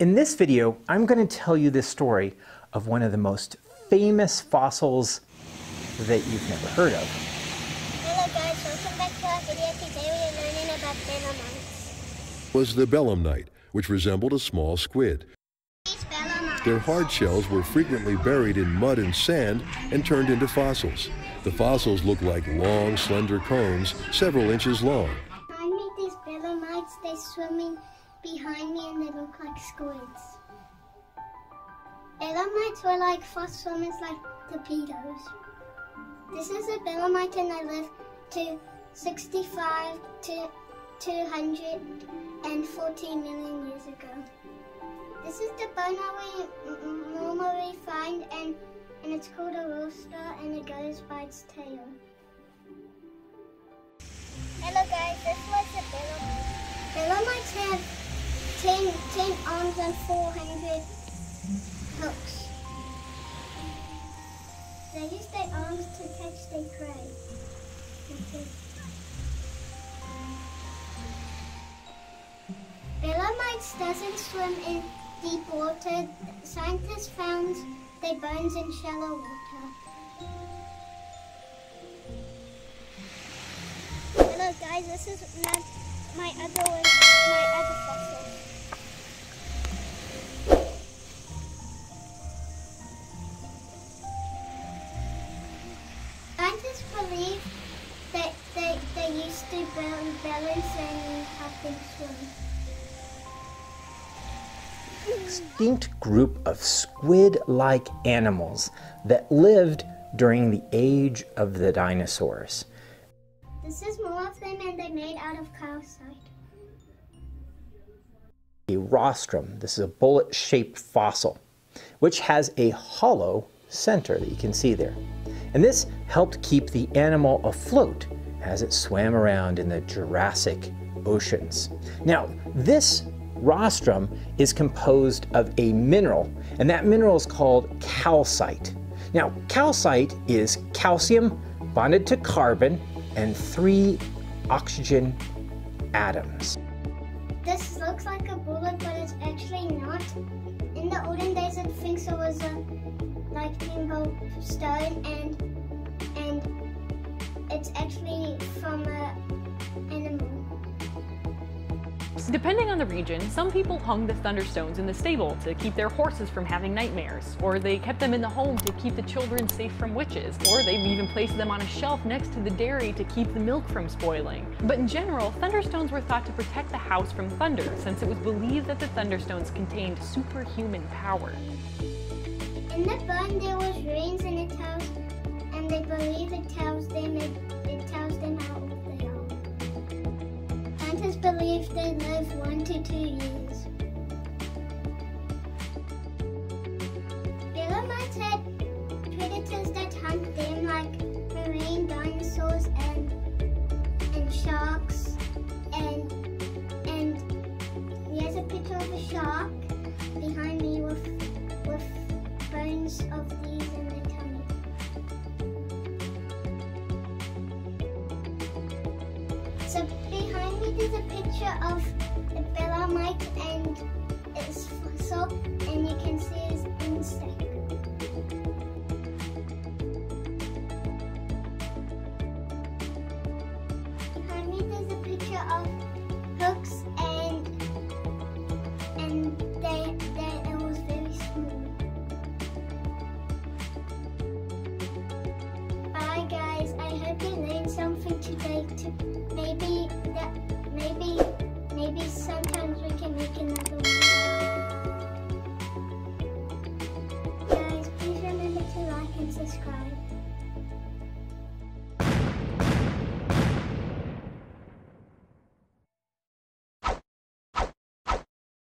In this video, I'm going to tell you the story of one of the most famous fossils that you've never heard of. Hello guys, welcome back to our video. Today we are learning about belemnites. was the belemnite, which resembled a small squid. Their hard shells were frequently buried in mud and sand and turned into fossils. The fossils look like long, slender cones, several inches long. Behind me, these belemnites, they're swimming behind me and they look like squids. Belemnites were like fast swimmers like torpedoes. This is a belemnite and they live to 65 to 214 million years ago. This is the bone that we normally find and, and it's called a rostrum and it goes by its tail. Hello guys, this was a belemnite. Belemnites have 10, 10 arms and 400 hooks. They use their arms to catch their prey. Okay. Belemnites doesn't swim in deep water. Scientists found their bones in shallow water. Hello guys, this is not my other one, my other fossil. They used to balance and them swim. Extinct group of squid-like animals that lived during the age of the dinosaurs. This is more of them and they're made out of calcite. A rostrum, this is a bullet-shaped fossil, which has a hollow center that you can see there. And this helped keep the animal afloat as it swam around in the Jurassic oceans. Now, this rostrum is composed of a mineral, and that mineral is called calcite. Now, calcite is calcium bonded to carbon and three oxygen atoms. This looks like a bullet, but it's actually not. In the olden days, it thinks it was a like thunder stone, and and it's actually from a animal. Depending on the region, some people hung the thunderstones in the stable to keep their horses from having nightmares, or they kept them in the home to keep the children safe from witches, or they even placed them on a shelf next to the dairy to keep the milk from spoiling. But in general, thunderstones were thought to protect the house from thunder, since it was believed that the thunderstones contained superhuman power. In the bone, there was runes, and it tells, they believe it tells them it, it tells them how old they are. Scientists believe they live one to two years. Belemnites had predators that hunt them, like marine dinosaurs and and sharks, and and here's a picture of a shark So behind me there's a picture of belemnite and its fossil and you can see its insect. like to maybe that maybe maybe sometimes we can make another one. Guys, please remember to like and subscribe.